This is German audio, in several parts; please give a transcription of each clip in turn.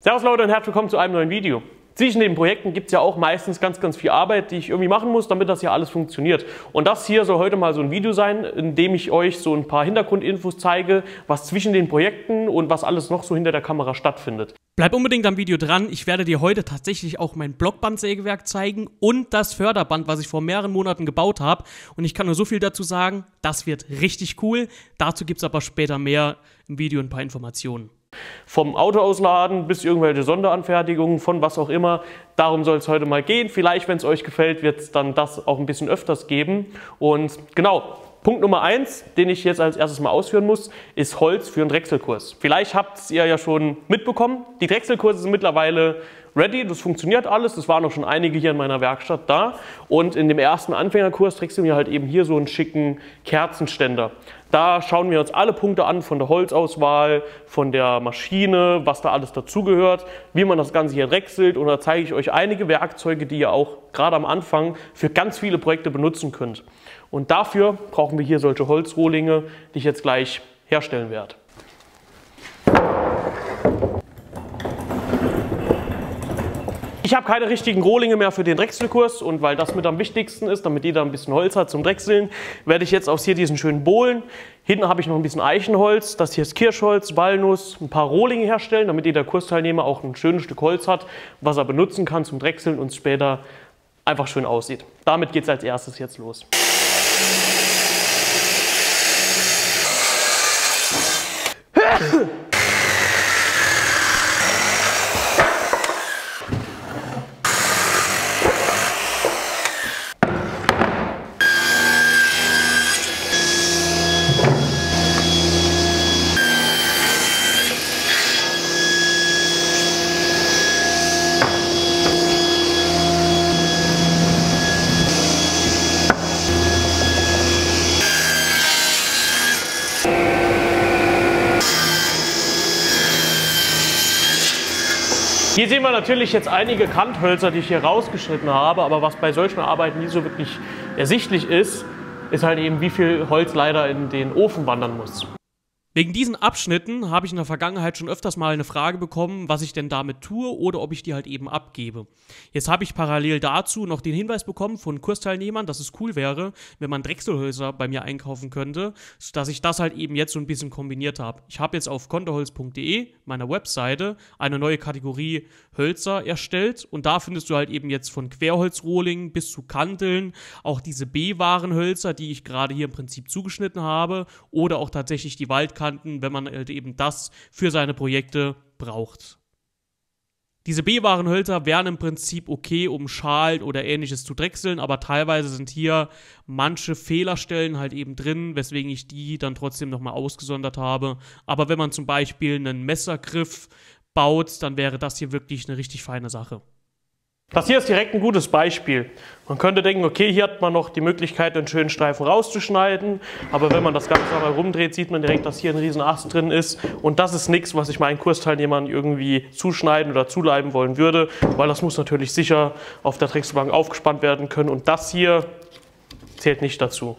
Servus Leute und herzlich willkommen zu einem neuen Video. Zwischen den Projekten gibt es ja auch meistens ganz, ganz viel Arbeit, die ich irgendwie machen muss, damit das hier alles funktioniert. Und das hier soll heute mal so ein Video sein, in dem ich euch so ein paar Hintergrundinfos zeige, was zwischen den Projekten und was alles noch so hinter der Kamera stattfindet. Bleib unbedingt am Video dran. Ich werde dir heute tatsächlich auch mein Blockbandsägewerk zeigen und das Förderband, was ich vor mehreren Monaten gebaut habe. Und ich kann nur so viel dazu sagen, das wird richtig cool. Dazu gibt es aber später mehr im Video ein paar Informationen. Vom Auto ausladen bis irgendwelche Sonderanfertigungen von was auch immer. Darum soll es heute mal gehen. Vielleicht, wenn es euch gefällt, wird es dann das auch ein bisschen öfters geben. Und genau, Punkt Nummer eins, den ich jetzt als erstes mal ausführen muss, ist Holz für einen Drechselkurs. Vielleicht habt ihr ja schon mitbekommen, die Drechselkurse sind mittlerweile ready, das funktioniert alles, es waren auch schon einige hier in meiner Werkstatt da und in dem ersten Anfängerkurs trägst du mir halt eben hier so einen schicken Kerzenständer. Da schauen wir uns alle Punkte an, von der Holzauswahl, von der Maschine, was da alles dazugehört, wie man das Ganze hier drechselt und da zeige ich euch einige Werkzeuge, die ihr auch gerade am Anfang für ganz viele Projekte benutzen könnt. Und dafür brauchen wir hier solche Holzrohlinge, die ich jetzt gleich herstellen werde. Ich habe keine richtigen Rohlinge mehr für den Drechselkurs und weil das mit am wichtigsten ist, damit jeder ein bisschen Holz hat zum Drechseln, werde ich jetzt aus hier diesen schönen Bohlen, hinten habe ich noch ein bisschen Eichenholz, das hier ist Kirschholz, Walnuss, ein paar Rohlinge herstellen, damit jeder Kursteilnehmer auch ein schönes Stück Holz hat, was er benutzen kann zum Drechseln und später einfach schön aussieht. Damit geht es als erstes jetzt los. Natürlich jetzt einige Kanthölzer, die ich hier rausgeschnitten habe, aber was bei solchen Arbeiten nie so wirklich ersichtlich ist, ist halt eben, wie viel Holz leider in den Ofen wandern muss. Wegen diesen Abschnitten habe ich in der Vergangenheit schon öfters mal eine Frage bekommen, was ich denn damit tue oder ob ich die halt eben abgebe. Jetzt habe ich parallel dazu noch den Hinweis bekommen von Kursteilnehmern, dass es cool wäre, wenn man Drechselhölzer bei mir einkaufen könnte, dass ich das halt eben jetzt so ein bisschen kombiniert habe. Ich habe jetzt auf kontoholz.de, meiner Webseite, eine neue Kategorie Hölzer erstellt und da findest du halt eben jetzt von Querholzrohling bis zu Kanteln auch diese B-Warenhölzer, die ich gerade hier im Prinzip zugeschnitten habe oder auch tatsächlich die Wald Waldkanten, wenn man halt eben das für seine Projekte braucht. Diese B-Warenhölzer wären im Prinzip okay, um Schalen oder ähnliches zu drechseln, aber teilweise sind hier manche Fehlerstellen halt eben drin, weswegen ich die dann trotzdem nochmal ausgesondert habe. Aber wenn man zum Beispiel einen Messergriff baut, dann wäre das hier wirklich eine richtig feine Sache. Das hier ist direkt ein gutes Beispiel. Man könnte denken, okay, hier hat man noch die Möglichkeit, einen schönen Streifen rauszuschneiden, aber wenn man das Ganze einmal rumdreht, sieht man direkt, dass hier ein riesen Ast drin ist und das ist nichts, was ich meinen Kursteilnehmern irgendwie zuschneiden oder zuleiben wollen würde, weil das muss natürlich sicher auf der Drechselbank aufgespannt werden können und das hier zählt nicht dazu.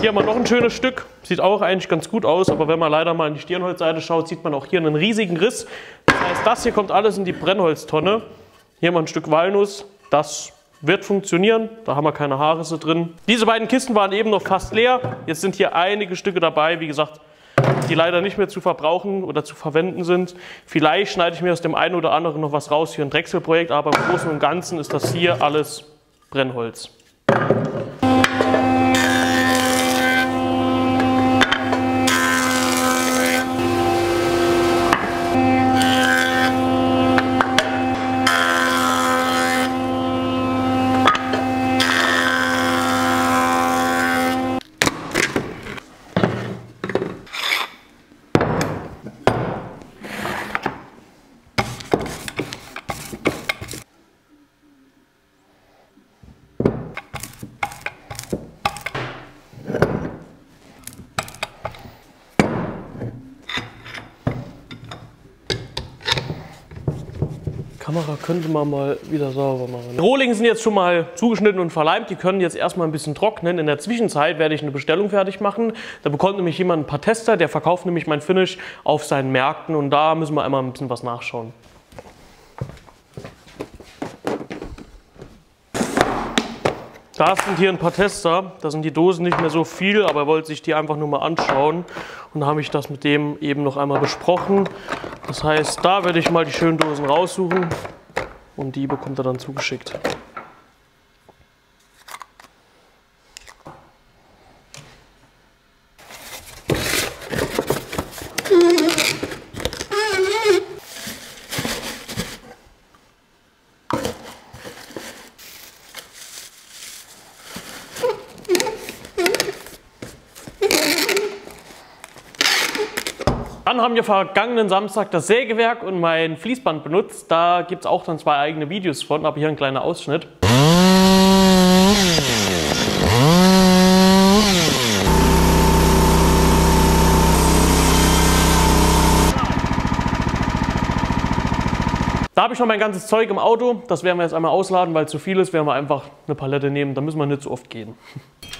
Hier haben wir noch ein schönes Stück, sieht auch eigentlich ganz gut aus, aber wenn man leider mal in die Stirnholzseite schaut, sieht man auch hier einen riesigen Riss. Das heißt, das hier kommt alles in die Brennholztonne. Hier wir ein Stück Walnuss, das wird funktionieren, da haben wir keine Haarrisse drin. Diese beiden Kisten waren eben noch fast leer, jetzt sind hier einige Stücke dabei, wie gesagt, die leider nicht mehr zu verbrauchen oder zu verwenden sind. Vielleicht schneide ich mir aus dem einen oder anderen noch was raus für ein Drechselprojekt, aber im Großen und Ganzen ist das hier alles Brennholz. könnte man mal wieder sauber machen. Die Rohlinge sind jetzt schon mal zugeschnitten und verleimt. Die können jetzt erstmal ein bisschen trocknen. In der Zwischenzeit werde ich eine Bestellung fertig machen. Da bekommt nämlich jemand ein paar Tester. Der verkauft nämlich mein Finish auf seinen Märkten. Und da müssen wir einmal ein bisschen was nachschauen. Da sind hier ein paar Tester. Da sind die Dosen nicht mehr so viel, aber er wollte sich die einfach nur mal anschauen. Und da habe ich das mit dem eben noch einmal besprochen. Das heißt, da werde ich mal die schönen Dosen raussuchen und die bekommt er dann zugeschickt. Dann haben wir vergangenen Samstag das Sägewerk und mein Fließband benutzt. Da gibt es auch dann zwei eigene Videos von, aber hier ein kleiner Ausschnitt. Da habe ich noch mein ganzes Zeug im Auto. Das werden wir jetzt einmal ausladen, weil zu viel ist, werden wir einfach eine Palette nehmen. Da müssen wir nicht so oft gehen.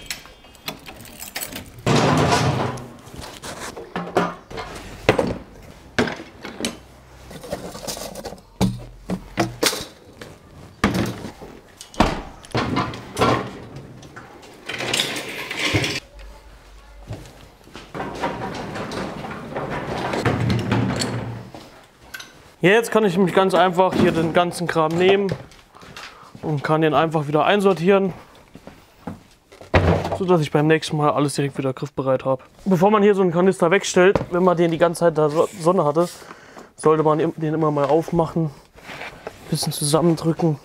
Jetzt kann ich mich ganz einfach hier den ganzen Kram nehmen und kann den einfach wieder einsortieren, sodass ich beim nächsten Mal alles direkt wieder griffbereit habe. Bevor man hier so einen Kanister wegstellt, wenn man den die ganze Zeit da Sonne hatte, sollte man den immer mal aufmachen, ein bisschen zusammendrücken,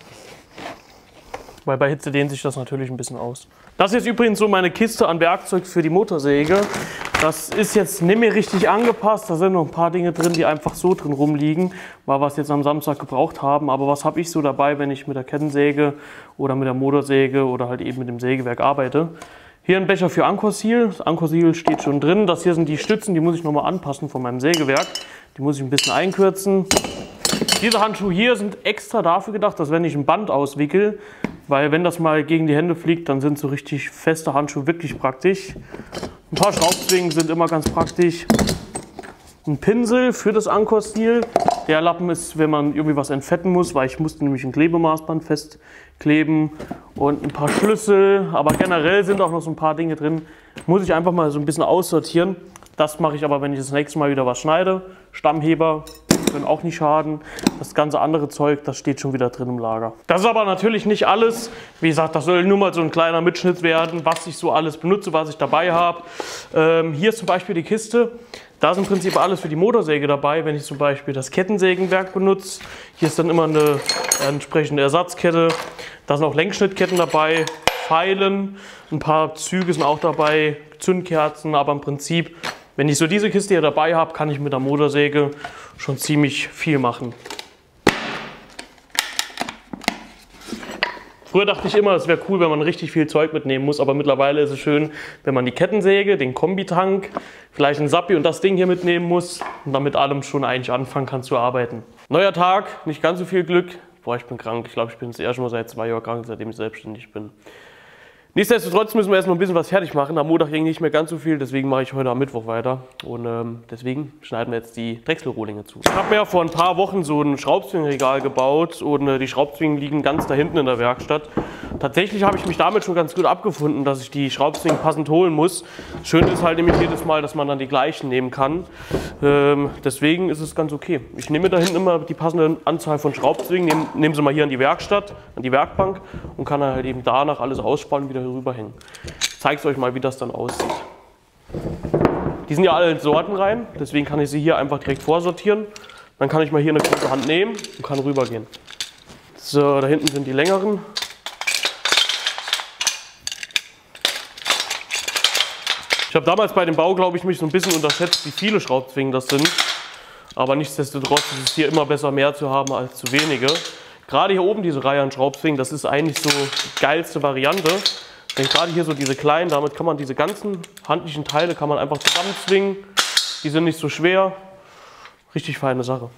weil bei Hitze dehnt sich das natürlich ein bisschen aus. Das ist übrigens so meine Kiste an Werkzeug für die Motorsäge. Das ist jetzt nicht mehr richtig angepasst. Da sind noch ein paar Dinge drin, die einfach so drin rumliegen, weil wir es jetzt am Samstag gebraucht haben. Aber was habe ich so dabei, wenn ich mit der Kettensäge oder mit der Motorsäge oder halt eben mit dem Sägewerk arbeite? Hier ein Becher für Ankorsil. Das Ankorsil steht schon drin. Das hier sind die Stützen, die muss ich nochmal anpassen von meinem Sägewerk. Die muss ich ein bisschen einkürzen. Diese Handschuhe hier sind extra dafür gedacht, dass wenn ich ein Band auswickel, weil wenn das mal gegen die Hände fliegt, dann sind so richtig feste Handschuhe wirklich praktisch. Ein paar Schraubzwingen sind immer ganz praktisch. Ein Pinsel für das Ankorstil. Der Lappen ist, wenn man irgendwie was entfetten muss, weil ich musste nämlich ein Klebemaßband festkleben und ein paar Schlüssel. Aber generell sind auch noch so ein paar Dinge drin. Muss ich einfach mal so ein bisschen aussortieren. Das mache ich aber, wenn ich das nächste Mal wieder was schneide. Stammheber, können auch nicht schaden. Das ganze andere Zeug, das steht schon wieder drin im Lager. Das ist aber natürlich nicht alles. Wie gesagt, das soll nur mal so ein kleiner Mitschnitt werden, was ich so alles benutze, was ich dabei habe. Ähm, hier ist zum Beispiel die Kiste. Da ist im Prinzip alles für die Motorsäge dabei, wenn ich zum Beispiel das Kettensägenwerk benutze. Hier ist dann immer eine entsprechende Ersatzkette. Da sind auch Längsschnittketten dabei, Pfeilen, ein paar Züge sind auch dabei, Zündkerzen, aber im Prinzip wenn ich so diese Kiste hier dabei habe, kann ich mit der Motorsäge schon ziemlich viel machen. Früher dachte ich immer, es wäre cool, wenn man richtig viel Zeug mitnehmen muss, aber mittlerweile ist es schön, wenn man die Kettensäge, den Kombitank, vielleicht ein Sappi und das Ding hier mitnehmen muss und dann mit allem schon eigentlich anfangen kann zu arbeiten. Neuer Tag, nicht ganz so viel Glück. Boah, ich bin krank. Ich glaube, ich bin das erste Mal seit zwei Jahren krank, seitdem ich selbstständig bin. Nichtsdestotrotz müssen wir erstmal ein bisschen was fertig machen. Am Montag ging nicht mehr ganz so viel, deswegen mache ich heute am Mittwoch weiter. Und ähm, deswegen schneiden wir jetzt die Drechselrohlinge zu. Ich habe mir ja vor ein paar Wochen so ein Schraubzwingenregal gebaut und äh, die Schraubzwingen liegen ganz da hinten in der Werkstatt. Tatsächlich habe ich mich damit schon ganz gut abgefunden, dass ich die Schraubzwingen passend holen muss. Schön ist halt nämlich jedes Mal, dass man dann die gleichen nehmen kann. Ähm, deswegen ist es ganz okay. Ich nehme da hinten immer die passende Anzahl von Schraubzwingen, nehme, nehme sie mal hier an die Werkstatt, an die Werkbank und kann dann halt eben danach alles ausspannen, wieder rüberhängen. Ich zeige es euch mal, wie das dann aussieht. Die sind ja alle in Sorten rein, deswegen kann ich sie hier einfach direkt vorsortieren. Dann kann ich mal hier eine große Hand nehmen und kann rübergehen. So, da hinten sind die längeren. Ich habe damals bei dem Bau, glaube ich, mich so ein bisschen unterschätzt, wie viele Schraubzwingen das sind. Aber nichtsdestotrotz ist es hier immer besser, mehr zu haben als zu wenige. Gerade hier oben diese Reihe an Schraubzwingen, das ist eigentlich so die geilste Variante. Denn gerade hier so diese kleinen, damit kann man diese ganzen handlichen Teile kann man einfach zusammenzwingen. Die sind nicht so schwer. Richtig feine Sache.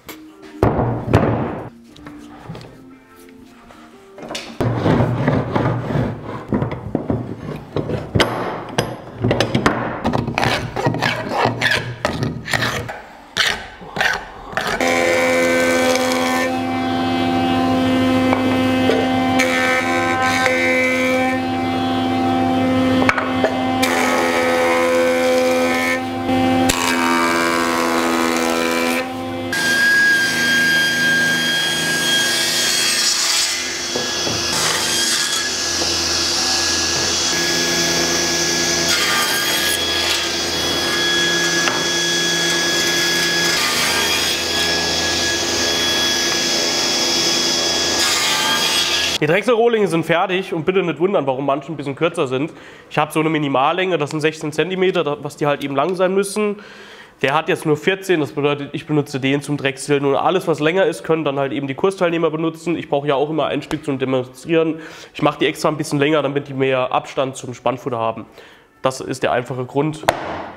Die Drechselrohlinge sind fertig und bitte nicht wundern, warum manche ein bisschen kürzer sind. Ich habe so eine Minimallänge, das sind 16 cm, was die halt eben lang sein müssen. Der hat jetzt nur 14, das bedeutet, ich benutze den zum Drechseln und alles, was länger ist, können dann halt eben die Kursteilnehmer benutzen. Ich brauche ja auch immer ein Stück zum Demonstrieren. Ich mache die extra ein bisschen länger, damit die mehr Abstand zum Spannfutter haben. Das ist der einfache Grund.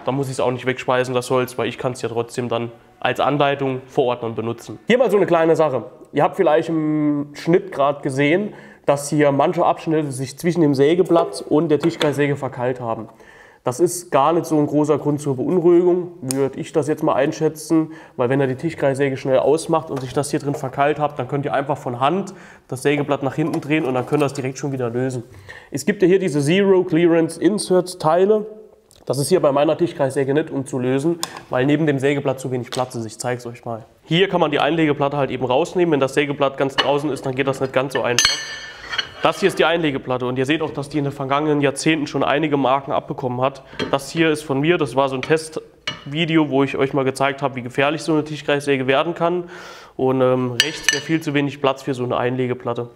Da muss ich es auch nicht wegspeisen, das Holz, weil ich kann es ja trotzdem dann als Anleitung vor Ort dann benutzen. Hier mal so eine kleine Sache. Ihr habt vielleicht im Schnitt gerade gesehen, dass hier manche Abschnitte sich zwischen dem Sägeblatt und der Tischkreissäge verkeilt haben. Das ist gar nicht so ein großer Grund zur Beunruhigung, würde ich das jetzt mal einschätzen, weil wenn ihr die Tischkreissäge schnell ausmacht und sich das hier drin verkeilt habt, dann könnt ihr einfach von Hand das Sägeblatt nach hinten drehen und dann könnt ihr das direkt schon wieder lösen. Es gibt ja hier diese Zero Clearance Insert Teile. Das ist hier bei meiner Tischkreissäge nicht um zu lösen, weil neben dem Sägeblatt zu wenig Platz ist. Ich zeige es euch mal. Hier kann man die Einlegeplatte halt eben rausnehmen. Wenn das Sägeblatt ganz draußen ist, dann geht das nicht ganz so einfach. Das hier ist die Einlegeplatte und ihr seht auch, dass die in den vergangenen Jahrzehnten schon einige Marken abbekommen hat. Das hier ist von mir, das war so ein Testvideo, wo ich euch mal gezeigt habe, wie gefährlich so eine Tischkreissäge werden kann. Und ähm, rechts wäre viel zu wenig Platz für so eine Einlegeplatte.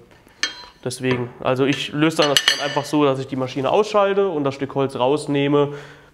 Deswegen, also ich löse dann das dann einfach so, dass ich die Maschine ausschalte und das Stück Holz rausnehme,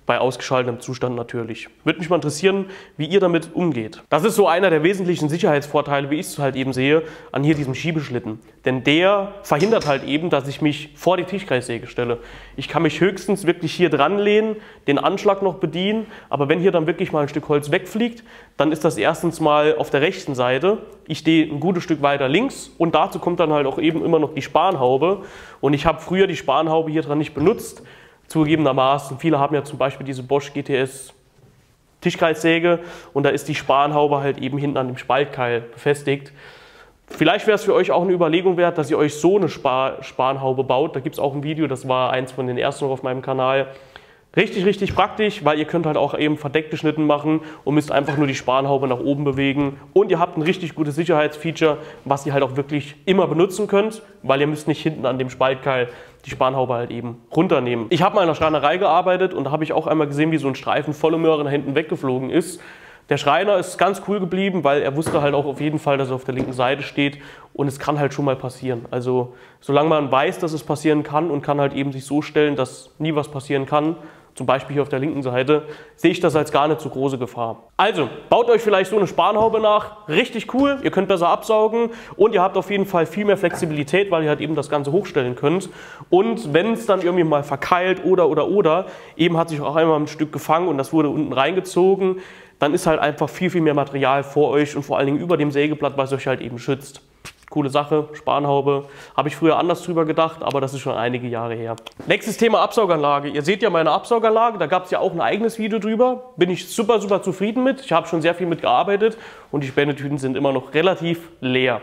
bei ausgeschaltetem Zustand natürlich. Würde mich mal interessieren, wie ihr damit umgeht. Das ist so einer der wesentlichen Sicherheitsvorteile, wie ich es halt eben sehe, an hier diesem Schiebeschlitten. Denn der verhindert halt eben, dass ich mich vor die Tischkreissäge stelle. Ich kann mich höchstens wirklich hier dran lehnen, den Anschlag noch bedienen, aber wenn hier dann wirklich mal ein Stück Holz wegfliegt, dann ist das erstens mal auf der rechten Seite. Ich stehe ein gutes Stück weiter links und dazu kommt dann halt auch eben immer noch die Spanhaube. Und ich habe früher die Spanhaube hier dran nicht benutzt, Zugegebenermaßen, viele haben ja zum Beispiel diese Bosch GTS Tischkreissäge und da ist die Spanhaube halt eben hinten an dem Spaltkeil befestigt. Vielleicht wäre es für euch auch eine Überlegung wert, dass ihr euch so eine Spanhaube baut. Da gibt es auch ein Video, das war eins von den ersten auf meinem Kanal. Richtig, richtig praktisch, weil ihr könnt halt auch eben verdeckte Schnitten machen und müsst einfach nur die Spanhaube nach oben bewegen. Und ihr habt ein richtig gutes Sicherheitsfeature, was ihr halt auch wirklich immer benutzen könnt, weil ihr müsst nicht hinten an dem Spaltkeil die Spanhaube halt eben runternehmen. Ich habe mal in der Schreinerei gearbeitet und da habe ich auch einmal gesehen, wie so ein Streifen volle Möhre nach hinten weggeflogen ist. Der Schreiner ist ganz cool geblieben, weil er wusste halt auch auf jeden Fall, dass er auf der linken Seite steht und es kann halt schon mal passieren. Also solange man weiß, dass es passieren kann und kann halt eben sich so stellen, dass nie was passieren kann, zum Beispiel hier auf der linken Seite, sehe ich das als gar nicht so große Gefahr. Also, baut euch vielleicht so eine Spanhaube nach, richtig cool, ihr könnt besser absaugen und ihr habt auf jeden Fall viel mehr Flexibilität, weil ihr halt eben das Ganze hochstellen könnt. Und wenn es dann irgendwie mal verkeilt oder oder oder, eben hat sich auch einmal ein Stück gefangen und das wurde unten reingezogen, dann ist halt einfach viel, viel mehr Material vor euch und vor allen Dingen über dem Sägeblatt, was euch halt eben schützt. Coole Sache, Spanhaube. Habe ich früher anders drüber gedacht, aber das ist schon einige Jahre her. Nächstes Thema Absauganlage. Ihr seht ja meine Absauganlage, da gab es ja auch ein eigenes Video drüber. Bin ich super, super zufrieden mit. Ich habe schon sehr viel mitgearbeitet und die Spendetüten sind immer noch relativ leer.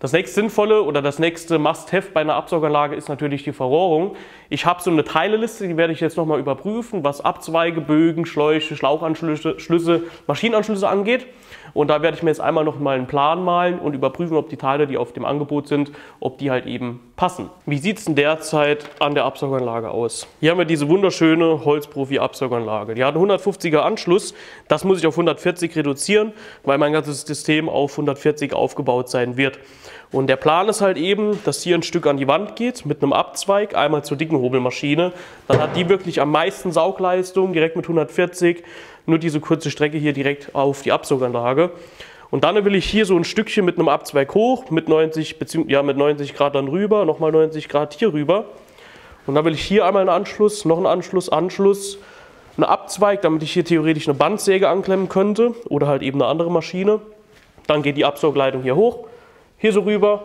Das nächste Sinnvolle oder das nächste Must-Have bei einer Absauganlage ist natürlich die Verrohrung. Ich habe so eine Teileliste, die werde ich jetzt nochmal überprüfen, was Abzweige, Bögen, Schläuche, Schlauchanschlüsse, Schlüsse, Maschinenanschlüsse angeht. Und da werde ich mir jetzt einmal noch mal einen Plan malen und überprüfen, ob die Teile, die auf dem Angebot sind, ob die halt eben passen. Wie sieht es denn derzeit an der Absauganlage aus? Hier haben wir diese wunderschöne Holzprofi-Absauganlage. Die hat einen 150er Anschluss. Das muss ich auf 140 reduzieren, weil mein ganzes System auf 140 aufgebaut sein wird. Und der Plan ist halt eben, dass hier ein Stück an die Wand geht mit einem Abzweig, einmal zur dicken Hobelmaschine. Dann hat die wirklich am meisten Saugleistung, direkt mit 140 nur diese kurze Strecke hier direkt auf die Absauganlage. Und dann will ich hier so ein Stückchen mit einem Abzweig hoch, mit 90, ja, mit 90 Grad dann rüber, nochmal 90 Grad hier rüber. Und dann will ich hier einmal einen Anschluss, noch einen Anschluss, Anschluss, einen Abzweig, damit ich hier theoretisch eine Bandsäge anklemmen könnte oder halt eben eine andere Maschine. Dann geht die Absaugleitung hier hoch, hier so rüber,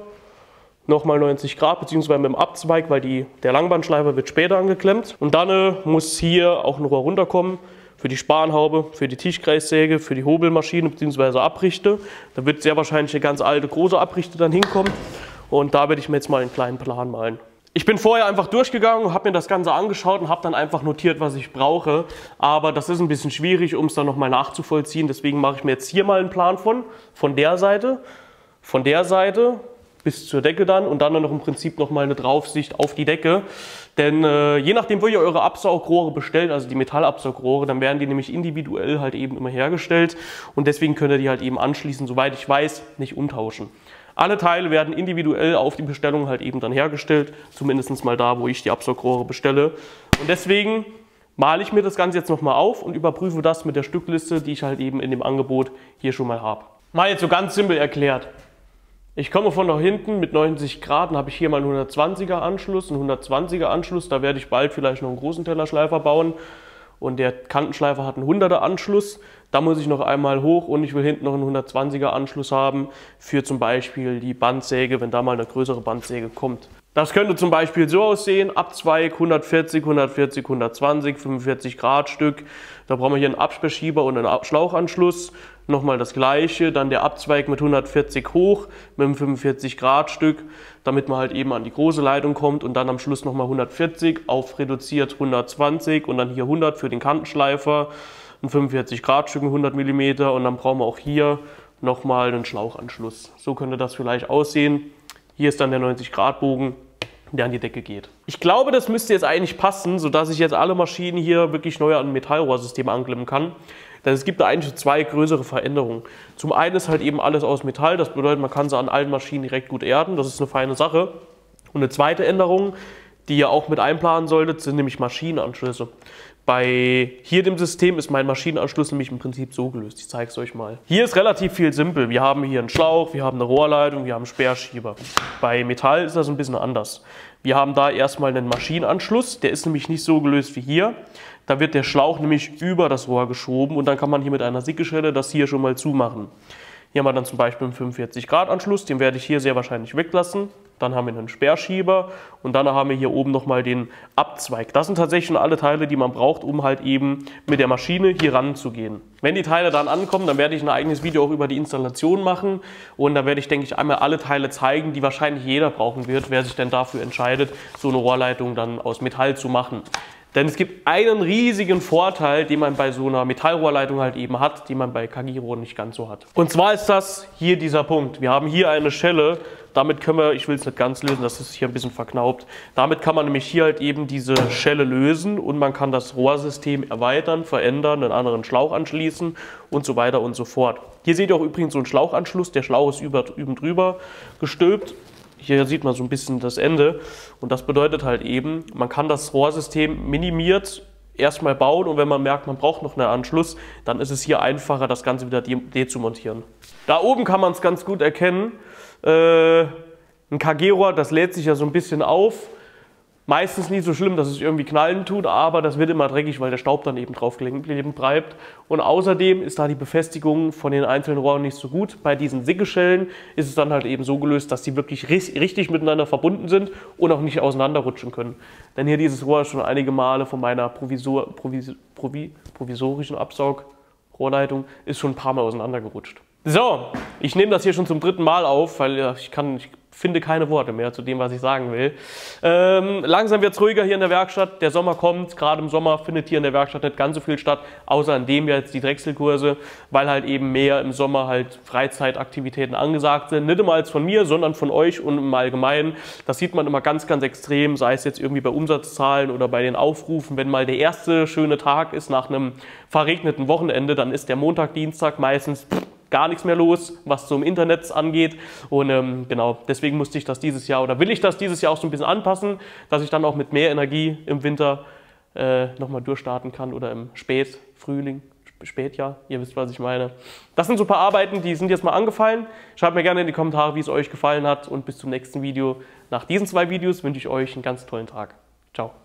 nochmal 90 Grad, beziehungsweise mit dem Abzweig, weil die, der Langbandschleifer wird später angeklemmt. Und dann äh, muss hier auch ein Rohr runterkommen für die Spanhaube, für die Tischkreissäge, für die Hobelmaschine bzw. Abrichte. Da wird sehr wahrscheinlich eine ganz alte große Abrichte dann hinkommen und da werde ich mir jetzt mal einen kleinen Plan malen. Ich bin vorher einfach durchgegangen, habe mir das Ganze angeschaut und habe dann einfach notiert, was ich brauche. Aber das ist ein bisschen schwierig, um es dann nochmal nachzuvollziehen. Deswegen mache ich mir jetzt hier mal einen Plan von, von der Seite, von der Seite, bis zur Decke dann und dann noch im Prinzip nochmal eine Draufsicht auf die Decke. Denn äh, je nachdem, wo ihr eure Absaugrohre bestellt, also die Metallabsaugrohre, dann werden die nämlich individuell halt eben immer hergestellt und deswegen könnt ihr die halt eben anschließend, soweit ich weiß, nicht umtauschen. Alle Teile werden individuell auf die Bestellung halt eben dann hergestellt, zumindest mal da, wo ich die Absaugrohre bestelle. Und deswegen male ich mir das Ganze jetzt nochmal auf und überprüfe das mit der Stückliste, die ich halt eben in dem Angebot hier schon mal habe. Mal jetzt so ganz simpel erklärt. Ich komme von da hinten mit 90 Grad, dann habe ich hier mal einen 120er Anschluss, einen 120er Anschluss, da werde ich bald vielleicht noch einen großen Tellerschleifer bauen und der Kantenschleifer hat einen 100er Anschluss. Da muss ich noch einmal hoch und ich will hinten noch einen 120er Anschluss haben für zum Beispiel die Bandsäge, wenn da mal eine größere Bandsäge kommt. Das könnte zum Beispiel so aussehen, Abzweig 140, 140, 120, 45 Grad Stück. Da brauchen wir hier einen Absperrschieber und einen Schlauchanschluss. Nochmal das gleiche, dann der Abzweig mit 140 hoch mit einem 45 Grad Stück, damit man halt eben an die große Leitung kommt und dann am Schluss nochmal 140 auf reduziert 120 und dann hier 100 für den Kantenschleifer, ein 45 Grad Stück 100 mm und dann brauchen wir auch hier nochmal einen Schlauchanschluss. So könnte das vielleicht aussehen. Hier ist dann der 90 Grad Bogen, der an die Decke geht. Ich glaube, das müsste jetzt eigentlich passen, sodass ich jetzt alle Maschinen hier wirklich neu an ein Metallrohrsystem anklemmen kann. Denn es gibt da eigentlich zwei größere Veränderungen. Zum einen ist halt eben alles aus Metall, das bedeutet, man kann sie an allen Maschinen direkt gut erden, das ist eine feine Sache. Und eine zweite Änderung, die ihr auch mit einplanen solltet, sind nämlich Maschinenanschlüsse. Bei hier dem System ist mein Maschinenanschluss nämlich im Prinzip so gelöst. Ich zeige es euch mal. Hier ist relativ viel simpel. Wir haben hier einen Schlauch, wir haben eine Rohrleitung, wir haben einen Sperrschieber. Bei Metall ist das ein bisschen anders. Wir haben da erstmal einen Maschinenanschluss. Der ist nämlich nicht so gelöst wie hier. Da wird der Schlauch nämlich über das Rohr geschoben und dann kann man hier mit einer Sickeschelle das hier schon mal zumachen. Hier haben wir dann zum Beispiel einen 45 Grad Anschluss, den werde ich hier sehr wahrscheinlich weglassen. Dann haben wir einen Sperrschieber und dann haben wir hier oben nochmal den Abzweig. Das sind tatsächlich schon alle Teile, die man braucht, um halt eben mit der Maschine hier ranzugehen. Wenn die Teile dann ankommen, dann werde ich ein eigenes Video auch über die Installation machen und da werde ich, denke ich, einmal alle Teile zeigen, die wahrscheinlich jeder brauchen wird, wer sich denn dafür entscheidet, so eine Rohrleitung dann aus Metall zu machen. Denn es gibt einen riesigen Vorteil, den man bei so einer Metallrohrleitung halt eben hat, den man bei KG-Rohren nicht ganz so hat. Und zwar ist das hier dieser Punkt. Wir haben hier eine Schelle, damit können wir, ich will es nicht ganz lösen, das ist hier ein bisschen verknaubt. Damit kann man nämlich hier halt eben diese Schelle lösen und man kann das Rohrsystem erweitern, verändern, einen anderen Schlauch anschließen und so weiter und so fort. Hier seht ihr auch übrigens so einen Schlauchanschluss, der Schlauch ist über, üben drüber gestülpt hier sieht man so ein bisschen das Ende. Und das bedeutet halt eben, man kann das Rohrsystem minimiert erstmal bauen und wenn man merkt, man braucht noch einen Anschluss, dann ist es hier einfacher, das Ganze wieder dezumontieren. Da oben kann man es ganz gut erkennen. Äh, ein KG-Rohr, das lädt sich ja so ein bisschen auf. Meistens nicht so schlimm, dass es irgendwie knallen tut, aber das wird immer dreckig, weil der Staub dann eben drauf bleibt. Und außerdem ist da die Befestigung von den einzelnen Rohren nicht so gut. Bei diesen Sickeschellen ist es dann halt eben so gelöst, dass die wirklich richtig miteinander verbunden sind und auch nicht auseinanderrutschen können. Denn hier dieses Rohr ist schon einige Male von meiner Provisor, Provis, Provi, provisorischen Absaugrohrleitung ist schon ein paar Mal auseinandergerutscht. So, ich nehme das hier schon zum dritten Mal auf, weil ich kann, ich finde keine Worte mehr zu dem, was ich sagen will. Ähm, langsam wird es ruhiger hier in der Werkstatt. Der Sommer kommt. Gerade im Sommer findet hier in der Werkstatt nicht ganz so viel statt, außer an dem jetzt die Drechselkurse, weil halt eben mehr im Sommer halt Freizeitaktivitäten angesagt sind. Nicht immer als von mir, sondern von euch und im Allgemeinen. Das sieht man immer ganz, ganz extrem, sei es jetzt irgendwie bei Umsatzzahlen oder bei den Aufrufen. Wenn mal der erste schöne Tag ist nach einem verregneten Wochenende, dann ist der Montag, Dienstag meistens gar nichts mehr los, was zum Internet angeht. Und ähm, genau, deswegen musste ich das dieses Jahr oder will ich das dieses Jahr auch so ein bisschen anpassen, dass ich dann auch mit mehr Energie im Winter äh, nochmal durchstarten kann oder im Spätfrühling. Spätjahr, ihr wisst, was ich meine. Das sind so ein paar Arbeiten, die sind jetzt mal angefallen. Schreibt mir gerne in die Kommentare, wie es euch gefallen hat und bis zum nächsten Video. Nach diesen zwei Videos wünsche ich euch einen ganz tollen Tag. Ciao.